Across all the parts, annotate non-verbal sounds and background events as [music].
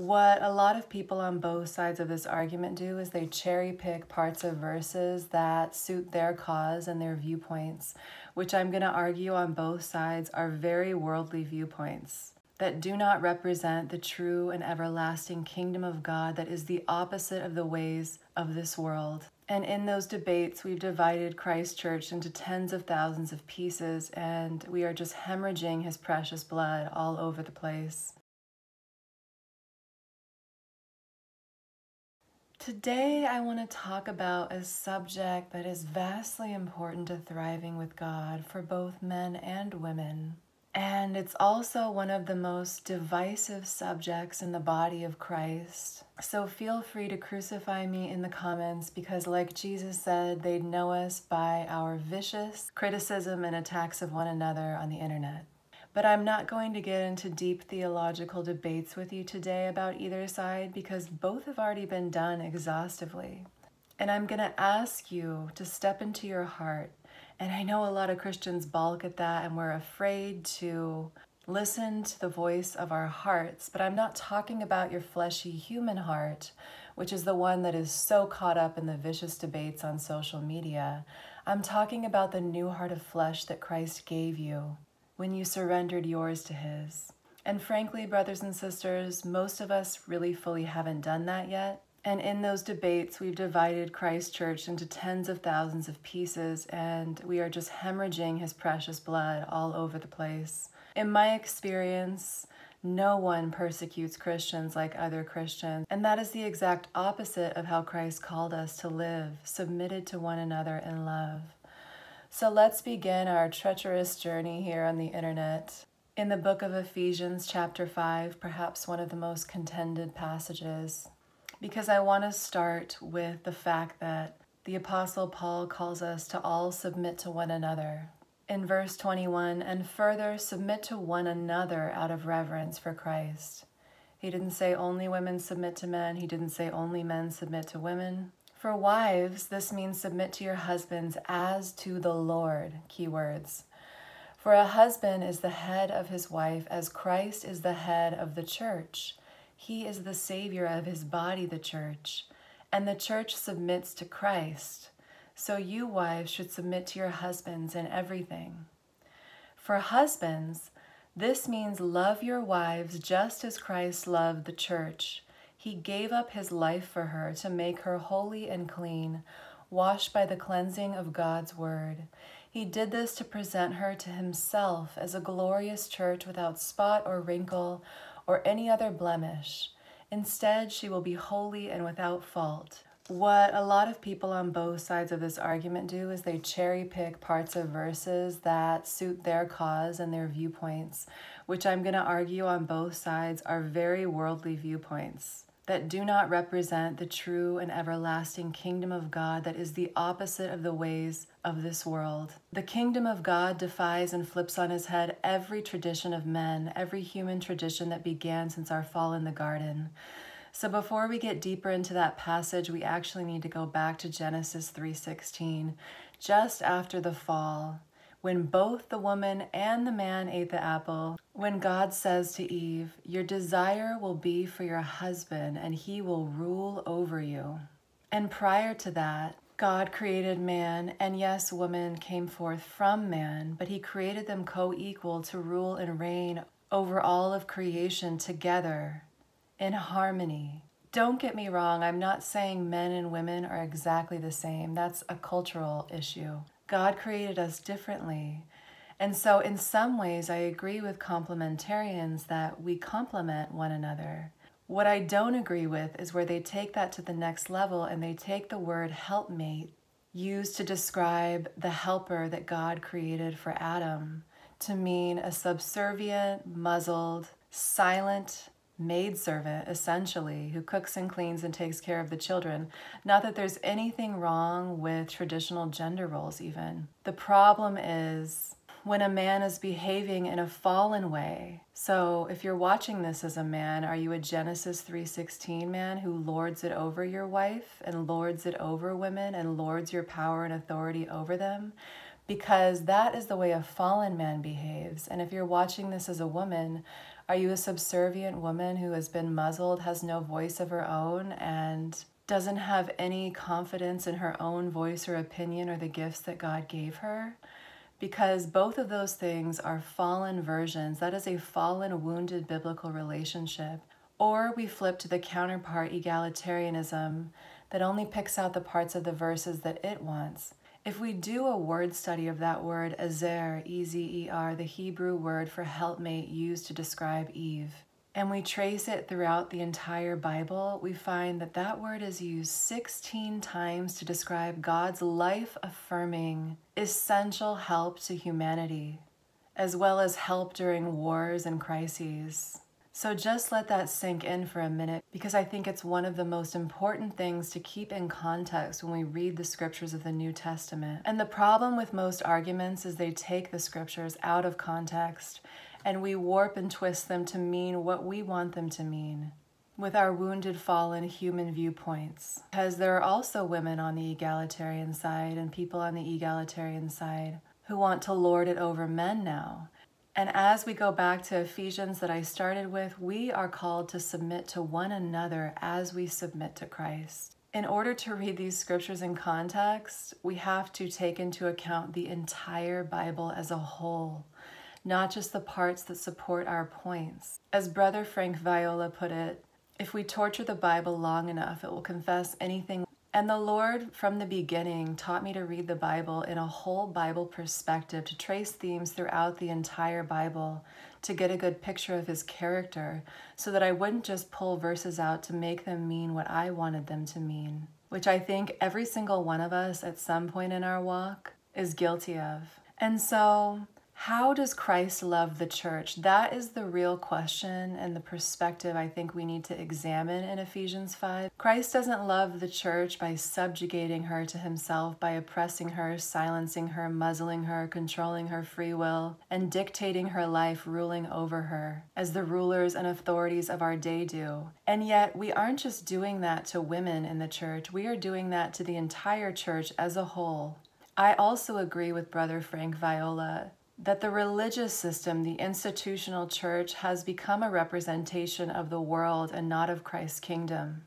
What a lot of people on both sides of this argument do is they cherry pick parts of verses that suit their cause and their viewpoints, which I'm going to argue on both sides are very worldly viewpoints that do not represent the true and everlasting kingdom of God that is the opposite of the ways of this world. And in those debates, we've divided Christ Church into tens of thousands of pieces, and we are just hemorrhaging his precious blood all over the place. Today, I want to talk about a subject that is vastly important to thriving with God for both men and women. And it's also one of the most divisive subjects in the body of Christ. So feel free to crucify me in the comments because, like Jesus said, they'd know us by our vicious criticism and attacks of one another on the internet. But I'm not going to get into deep theological debates with you today about either side because both have already been done exhaustively. And I'm going to ask you to step into your heart. And I know a lot of Christians balk at that and we're afraid to listen to the voice of our hearts. But I'm not talking about your fleshy human heart, which is the one that is so caught up in the vicious debates on social media. I'm talking about the new heart of flesh that Christ gave you when you surrendered yours to His. And frankly, brothers and sisters, most of us really fully haven't done that yet. And in those debates, we've divided Christ Church into tens of thousands of pieces, and we are just hemorrhaging His precious blood all over the place. In my experience, no one persecutes Christians like other Christians, and that is the exact opposite of how Christ called us to live, submitted to one another in love. So let's begin our treacherous journey here on the internet. In the book of Ephesians, chapter 5, perhaps one of the most contended passages, because I want to start with the fact that the Apostle Paul calls us to all submit to one another. In verse 21, and further submit to one another out of reverence for Christ. He didn't say only women submit to men, he didn't say only men submit to women. For wives, this means submit to your husbands as to the Lord. Keywords. For a husband is the head of his wife, as Christ is the head of the church. He is the Savior of his body, the church. And the church submits to Christ. So you, wives, should submit to your husbands in everything. For husbands, this means love your wives just as Christ loved the church he gave up his life for her to make her holy and clean, washed by the cleansing of God's word. He did this to present her to himself as a glorious church without spot or wrinkle or any other blemish. Instead, she will be holy and without fault. What a lot of people on both sides of this argument do is they cherry pick parts of verses that suit their cause and their viewpoints, which I'm going to argue on both sides are very worldly viewpoints that do not represent the true and everlasting kingdom of God that is the opposite of the ways of this world. The kingdom of God defies and flips on his head every tradition of men, every human tradition that began since our fall in the garden. So before we get deeper into that passage, we actually need to go back to Genesis 3:16, just after the fall when both the woman and the man ate the apple, when God says to Eve, Your desire will be for your husband, and he will rule over you. And prior to that, God created man, and yes, woman came forth from man, but he created them co equal to rule and reign over all of creation together in harmony. Don't get me wrong, I'm not saying men and women are exactly the same. That's a cultural issue. God created us differently. And so, in some ways, I agree with complementarians that we complement one another. What I don't agree with is where they take that to the next level and they take the word helpmate, used to describe the helper that God created for Adam, to mean a subservient, muzzled, silent, maidservant, essentially, who cooks and cleans and takes care of the children. Not that there's anything wrong with traditional gender roles, even. The problem is when a man is behaving in a fallen way. So, if you're watching this as a man, are you a Genesis 3:16 man who lords it over your wife and lords it over women and lords your power and authority over them? Because that is the way a fallen man behaves. And if you're watching this as a woman, Are you a subservient woman who has been muzzled, has no voice of her own, and doesn't have any confidence in her own voice or opinion or the gifts that God gave her? Because both of those things are fallen versions. That is a fallen, wounded biblical relationship. Or we flip to the counterpart, egalitarianism, that only picks out the parts of the verses that it wants. If we do a word study of that word, Ezer, E Z E R, the Hebrew word for helpmate used to describe Eve, and we trace it throughout the entire Bible, we find that that word is used 16 times to describe God's life affirming, essential help to humanity, as well as help during wars and crises. So just let that sink in for a minute because I think it's one of the most important things to keep in context when we read the scriptures of the New Testament. And the problem with most arguments is they take the scriptures out of context and we warp and twist them to mean what we want them to mean with our wounded, fallen human viewpoints. Because there are also women on the egalitarian side and people on the egalitarian side who want to lord it over men now and as we go back to Ephesians that I started with, we are called to submit to one another as we submit to Christ. In order to read these scriptures in context, we have to take into account the entire Bible as a whole, not just the parts that support our points. As Brother Frank Viola put it, if we torture the Bible long enough, it will confess anything and the Lord, from the beginning, taught me to read the Bible in a whole Bible perspective, to trace themes throughout the entire Bible, to get a good picture of His character, so that I wouldn't just pull verses out to make them mean what I wanted them to mean, which I think every single one of us at some point in our walk is guilty of. And so, how does Christ love the church? That is the real question and the perspective I think we need to examine in Ephesians 5. Christ doesn't love the church by subjugating her to himself, by oppressing her, silencing her, muzzling her, controlling her free will, and dictating her life, ruling over her, as the rulers and authorities of our day do. And yet, we aren't just doing that to women in the church, we are doing that to the entire church as a whole. I also agree with Brother Frank Viola that the religious system, the institutional church, has become a representation of the world and not of Christ's kingdom.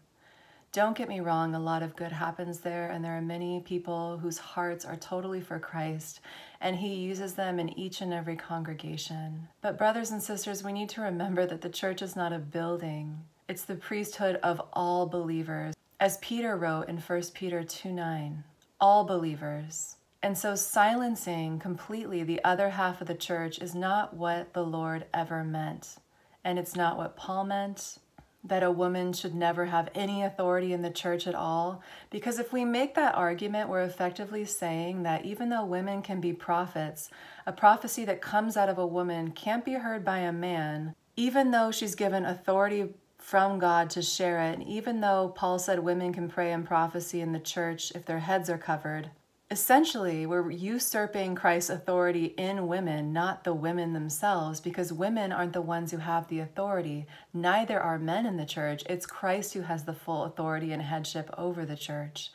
Don't get me wrong, a lot of good happens there, and there are many people whose hearts are totally for Christ, and He uses them in each and every congregation. But, brothers and sisters, we need to remember that the church is not a building, it's the priesthood of all believers. As Peter wrote in 1 Peter 2 9, all believers. And so, silencing completely the other half of the church is not what the Lord ever meant. And it's not what Paul meant that a woman should never have any authority in the church at all. Because if we make that argument, we're effectively saying that even though women can be prophets, a prophecy that comes out of a woman can't be heard by a man, even though she's given authority from God to share it. And even though Paul said women can pray in prophecy in the church if their heads are covered, essentially we're usurping Christ's authority in women, not the women themselves, because women aren't the ones who have the authority. Neither are men in the church. It's Christ who has the full authority and headship over the church.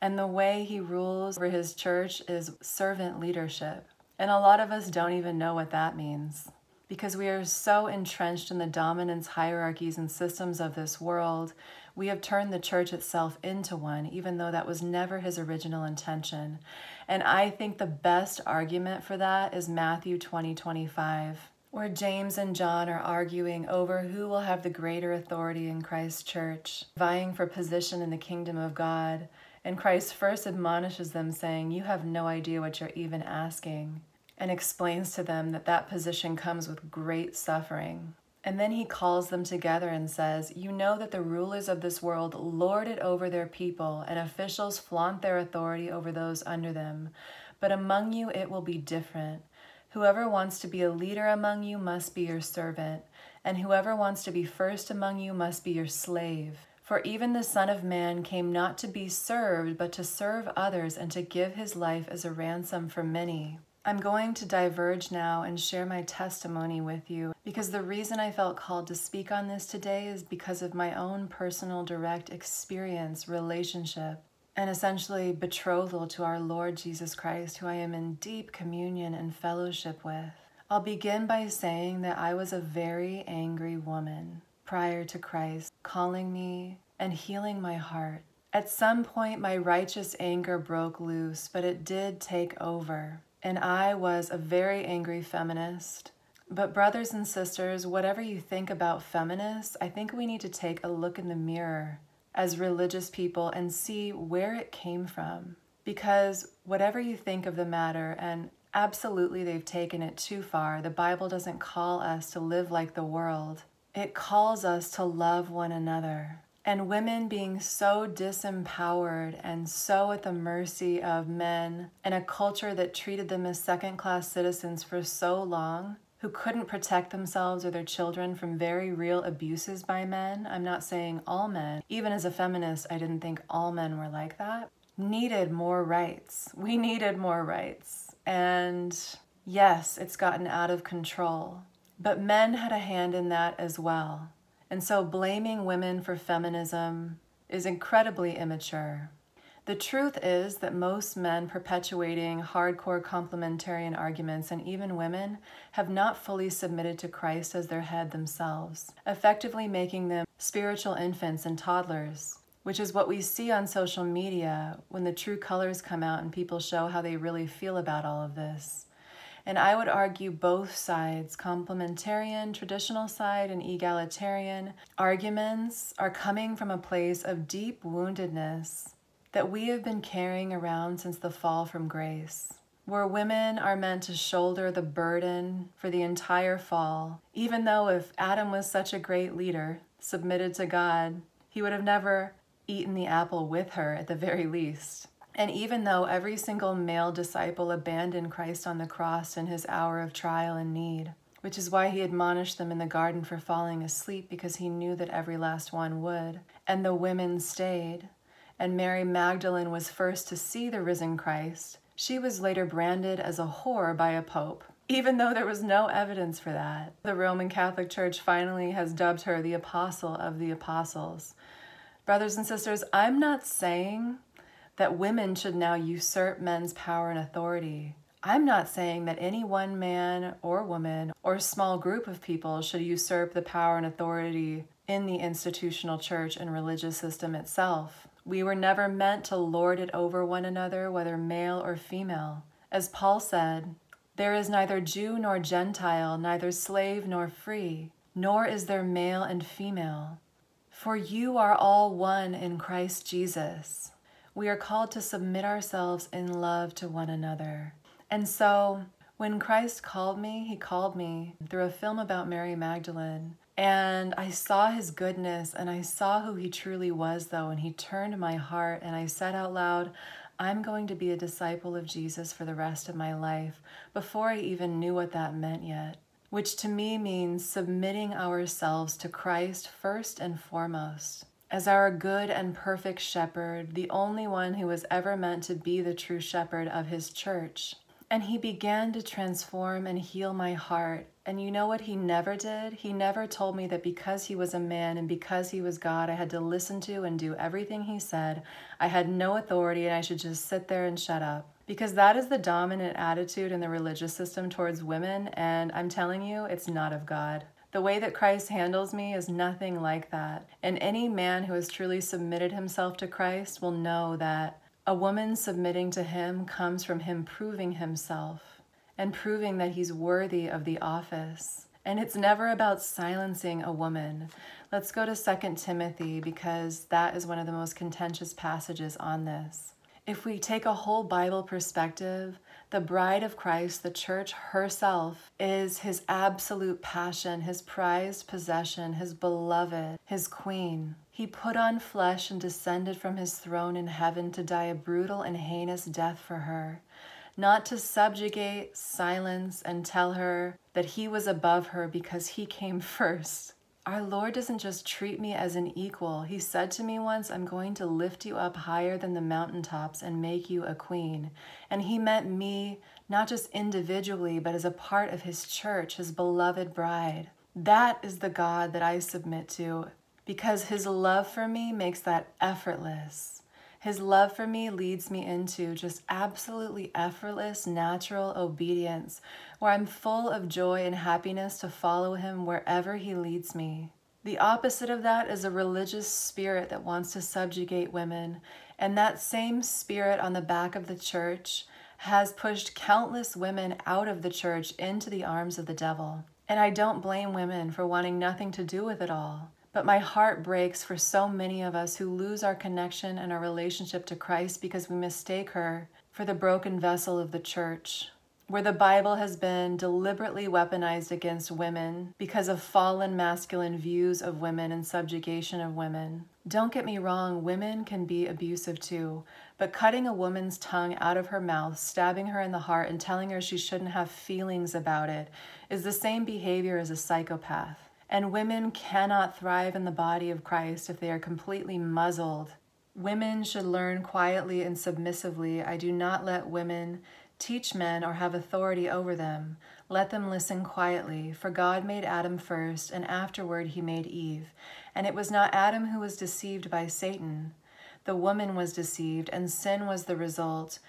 And the way he rules over his church is servant leadership. And a lot of us don't even know what that means because we are so entrenched in the dominance hierarchies and systems of this world we have turned the church itself into one, even though that was never his original intention. And I think the best argument for that is Matthew 20 25, where James and John are arguing over who will have the greater authority in Christ's church, vying for position in the kingdom of God. And Christ first admonishes them, saying, You have no idea what you're even asking, and explains to them that that position comes with great suffering. And then he calls them together and says, You know that the rulers of this world lord it over their people, and officials flaunt their authority over those under them. But among you it will be different. Whoever wants to be a leader among you must be your servant, and whoever wants to be first among you must be your slave. For even the Son of Man came not to be served, but to serve others and to give his life as a ransom for many. I'm going to diverge now and share my testimony with you because the reason I felt called to speak on this today is because of my own personal direct experience, relationship, and essentially betrothal to our Lord Jesus Christ, who I am in deep communion and fellowship with. I'll begin by saying that I was a very angry woman prior to Christ calling me and healing my heart. At some point, my righteous anger broke loose, but it did take over. And I was a very angry feminist. But, brothers and sisters, whatever you think about feminists, I think we need to take a look in the mirror as religious people and see where it came from. Because whatever you think of the matter, and absolutely they've taken it too far, the Bible doesn't call us to live like the world. It calls us to love one another. And women being so disempowered and so at the mercy of men in a culture that treated them as second class citizens for so long, who couldn't protect themselves or their children from very real abuses by men. I'm not saying all men. Even as a feminist, I didn't think all men were like that. Needed more rights. We needed more rights. And yes, it's gotten out of control. But men had a hand in that as well. And so blaming women for feminism is incredibly immature. The truth is that most men perpetuating hardcore complementarian arguments and even women have not fully submitted to Christ as their head themselves, effectively making them spiritual infants and toddlers, which is what we see on social media when the true colors come out and people show how they really feel about all of this. And I would argue both sides, complementarian, traditional side, and egalitarian, arguments are coming from a place of deep woundedness that we have been carrying around since the fall from grace, where women are meant to shoulder the burden for the entire fall, even though if Adam was such a great leader, submitted to God, he would have never eaten the apple with her at the very least. And even though every single male disciple abandoned Christ on the cross in his hour of trial and need, which is why he admonished them in the garden for falling asleep, because he knew that every last one would, and the women stayed, and Mary Magdalene was first to see the risen Christ, she was later branded as a whore by a pope, even though there was no evidence for that. The Roman Catholic Church finally has dubbed her the apostle of the apostles. Brothers and sisters, I'm not saying that women should now usurp men's power and authority. I'm not saying that any one man or woman or small group of people should usurp the power and authority in the institutional church and religious system itself. We were never meant to lord it over one another, whether male or female. As Paul said, there is neither Jew nor Gentile, neither slave nor free, nor is there male and female. For you are all one in Christ Jesus. We are called to submit ourselves in love to one another. And so, when Christ called me, he called me through a film about Mary Magdalene. And I saw his goodness and I saw who he truly was, though, and he turned my heart. And I said out loud, I'm going to be a disciple of Jesus for the rest of my life before I even knew what that meant yet, which to me means submitting ourselves to Christ first and foremost. As our good and perfect shepherd, the only one who was ever meant to be the true shepherd of his church. And he began to transform and heal my heart. And you know what he never did? He never told me that because he was a man and because he was God, I had to listen to and do everything he said. I had no authority and I should just sit there and shut up. Because that is the dominant attitude in the religious system towards women. And I'm telling you, it's not of God. The way that Christ handles me is nothing like that. And any man who has truly submitted himself to Christ will know that a woman submitting to him comes from him proving himself and proving that he's worthy of the office. And it's never about silencing a woman. Let's go to 2 Timothy because that is one of the most contentious passages on this. If we take a whole Bible perspective, the bride of Christ, the church herself, is his absolute passion, his prized possession, his beloved, his queen. He put on flesh and descended from his throne in heaven to die a brutal and heinous death for her, not to subjugate, silence, and tell her that he was above her because he came [laughs] first. Our Lord doesn't just treat me as an equal. He said to me once, I'm going to lift you up higher than the mountaintops and make you a queen. And He meant me not just individually, but as a part of His church, His beloved bride. That is the God that I submit to because his love for me makes that effortless. His love for me leads me into just absolutely effortless, natural obedience, where I'm full of joy and happiness to follow Him wherever He leads me. The opposite of that is a religious spirit that wants to subjugate women, and that same spirit on the back of the church has pushed countless women out of the church into the arms of the devil. And I don't blame women for wanting nothing to do with it all. But my heart breaks for so many of us who lose our connection and our relationship to Christ because we mistake her for the broken vessel of the church, where the Bible has been deliberately weaponized against women because of fallen masculine views of women and subjugation of women. Don't get me wrong, women can be abusive too, but cutting a woman's tongue out of her mouth, stabbing her in the heart, and telling her she shouldn't have feelings about it is the same behavior as a psychopath. And women cannot thrive in the body of Christ if they are completely muzzled. Women should learn quietly and submissively. I do not let women teach men or have authority over them. Let them listen quietly, for God made Adam first, and afterward he made Eve. And it was not Adam who was deceived by Satan. The woman was deceived, and sin was the result.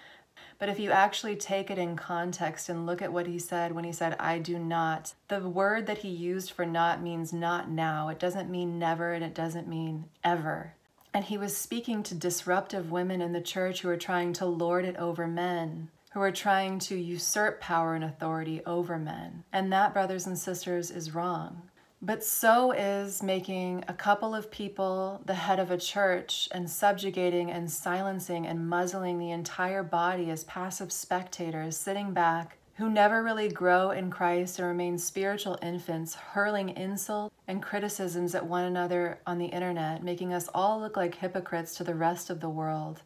But if you actually take it in context and look at what he said when he said, I do not, the word that he used for not means not now. It doesn't mean never and it doesn't mean ever. And he was speaking to disruptive women in the church who are trying to lord it over men, who are trying to usurp power and authority over men. And that, brothers and sisters, is wrong. But so is making a couple of people the head of a church and subjugating and silencing and muzzling the entire body as passive spectators sitting back who never really grow in Christ and remain spiritual infants, hurling insult and criticisms at one another on the internet, making us all look like hypocrites to the rest of the world,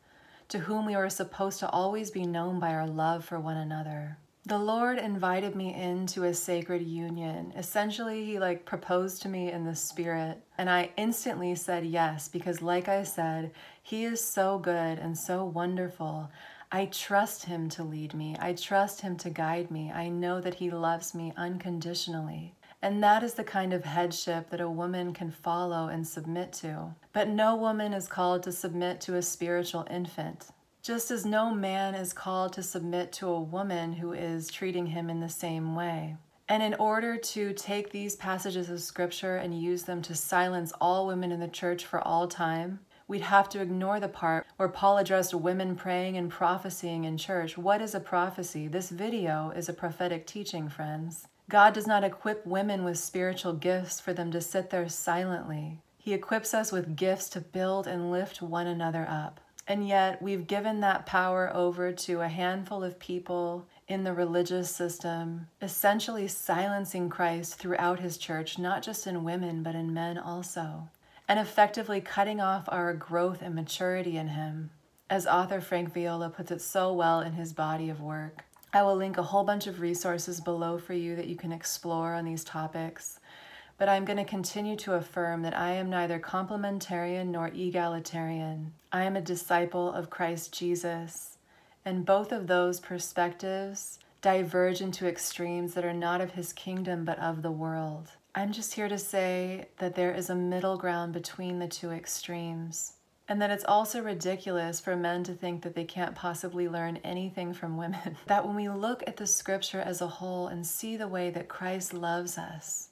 to whom we are supposed to always be known by our love for one another the Lord invited me into a sacred union. Essentially, He like proposed to me in the spirit, and I instantly said yes because, like I said, He is so good and so wonderful. I trust Him to lead me, I trust Him to guide me. I know that He loves me unconditionally. And that is the kind of headship that a woman can follow and submit to. But no woman is called to submit to a spiritual infant just as no man is called to submit to a woman who is treating him in the same way. And in order to take these passages of scripture and use them to silence all women in the church for all time, we'd have to ignore the part where Paul addressed women praying and prophesying in church. What is a prophecy? This video is a prophetic teaching, friends. God does not equip women with spiritual gifts for them to sit there silently. He equips us with gifts to build and lift one another up. And yet, we've given that power over to a handful of people in the religious system, essentially silencing Christ throughout his church, not just in women, but in men also, and effectively cutting off our growth and maturity in him. As author Frank Viola puts it so well in his body of work. I will link a whole bunch of resources below for you that you can explore on these topics but I'm going to continue to affirm that I am neither complementarian nor egalitarian. I am a disciple of Christ Jesus. And both of those perspectives diverge into extremes that are not of his kingdom but of the world. I'm just here to say that there is a middle ground between the two extremes. And that it's also ridiculous for men to think that they can't possibly learn anything from women. [laughs] that when we look at the scripture as a whole and see the way that Christ loves us,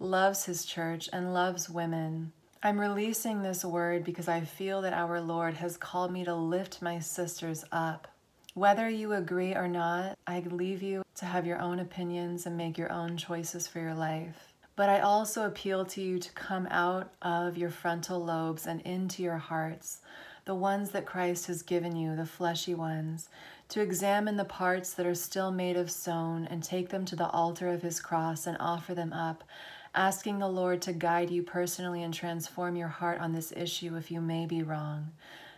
loves his church and loves women. I'm releasing this word because I feel that our Lord has called me to lift my sisters up. Whether you agree or not, I leave you to have your own opinions and make your own choices for your life. But I also appeal to you to come out of your frontal lobes and into your hearts, the ones that Christ has given you, the fleshy ones, to examine the parts that are still made of stone and take them to the altar of his cross and offer them up asking the Lord to guide you personally and transform your heart on this issue if you may be wrong.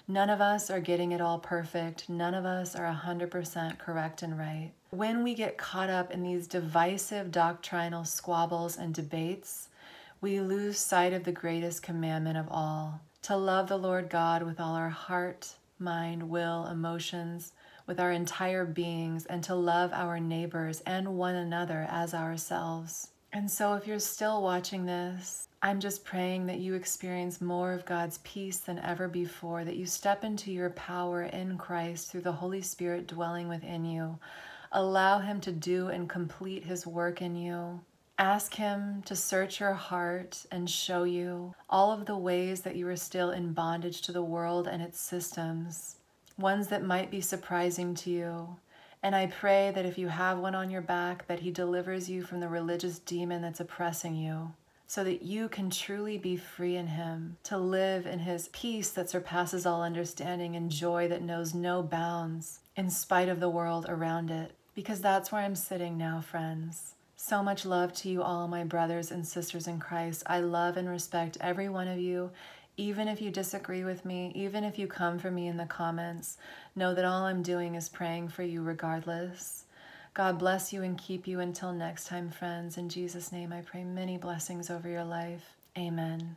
None of us are getting it all perfect. None of us are 100% correct and right. When we get caught up in these divisive doctrinal squabbles and debates, we lose sight of the greatest commandment of all to love the Lord God with all our heart, mind, will, emotions, with our entire beings, and to love our neighbors and one another as ourselves. And so, if you're still watching this, I'm just praying that you experience more of God's peace than ever before, that you step into your power in Christ through the Holy Spirit dwelling within you. Allow Him to do and complete His work in you. Ask Him to search your heart and show you all of the ways that you are still in bondage to the world and its systems, ones that might be surprising to you. And I pray that if you have one on your back, that He delivers you from the religious demon that's oppressing you, so that you can truly be free in Him, to live in His peace that surpasses all understanding and joy that knows no bounds, in spite of the world around it. Because that's where I'm sitting now, friends. So much love to you all, my brothers and sisters in Christ. I love and respect every one of you, even if you disagree with me, even if you come for me in the comments. Know that all I'm doing is praying for you regardless. God bless you and keep you until next time, friends. In Jesus' name, I pray many blessings over your life. Amen.